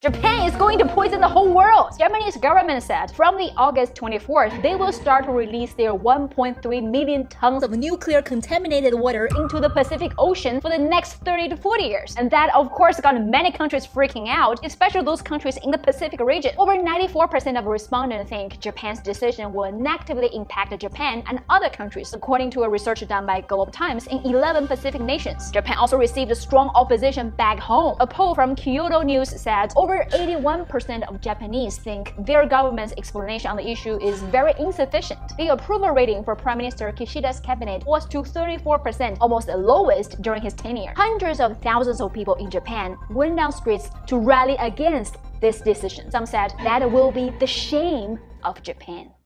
Japan is going to poison the whole world. Japanese government said from the August 24th, they will start to release their 1.3 million tons of nuclear contaminated water into the Pacific Ocean for the next 30 to 40 years. And that, of course, got many countries freaking out, especially those countries in the Pacific region. Over 94% of respondents think Japan's decision will negatively impact Japan and other countries, according to a research done by Global Times in 11 Pacific nations. Japan also received strong opposition back home. A poll from Kyodo News said over 81% of Japanese think their government's explanation on the issue is very insufficient. The approval rating for Prime Minister Kishida's cabinet was to 34%, almost the lowest during his tenure. Hundreds of thousands of people in Japan went down streets to rally against this decision. Some said that will be the shame of Japan.